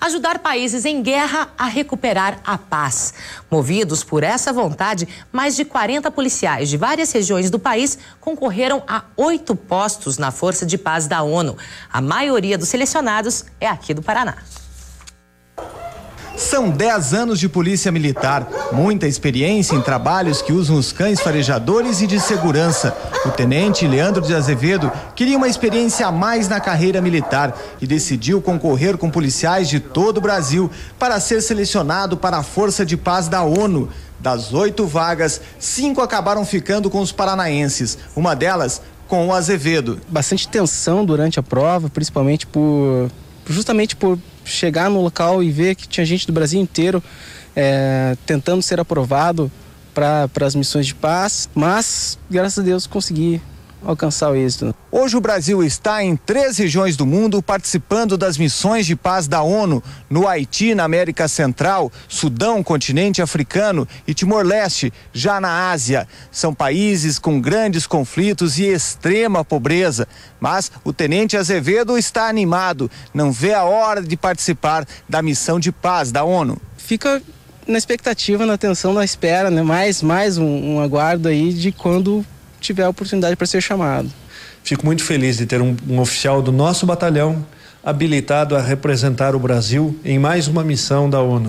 ajudar países em guerra a recuperar a paz. Movidos por essa vontade, mais de 40 policiais de várias regiões do país concorreram a oito postos na Força de Paz da ONU. A maioria dos selecionados é aqui do Paraná. São 10 anos de polícia militar, muita experiência em trabalhos que usam os cães farejadores e de segurança. O tenente Leandro de Azevedo queria uma experiência a mais na carreira militar e decidiu concorrer com policiais de todo o Brasil para ser selecionado para a Força de Paz da ONU. Das oito vagas, cinco acabaram ficando com os paranaenses. Uma delas com o Azevedo. Bastante tensão durante a prova, principalmente por justamente por chegar no local e ver que tinha gente do Brasil inteiro é, tentando ser aprovado para as missões de paz, mas graças a Deus consegui alcançar o êxito. Hoje o Brasil está em três regiões do mundo participando das missões de paz da ONU, no Haiti, na América Central, Sudão, continente africano e Timor-Leste, já na Ásia. São países com grandes conflitos e extrema pobreza. Mas o tenente Azevedo está animado, não vê a hora de participar da missão de paz da ONU. Fica na expectativa, na atenção, na espera, né? Mais, mais um, um aguardo aí de quando tiver a oportunidade para ser chamado. Fico muito feliz de ter um, um oficial do nosso batalhão habilitado a representar o Brasil em mais uma missão da ONU.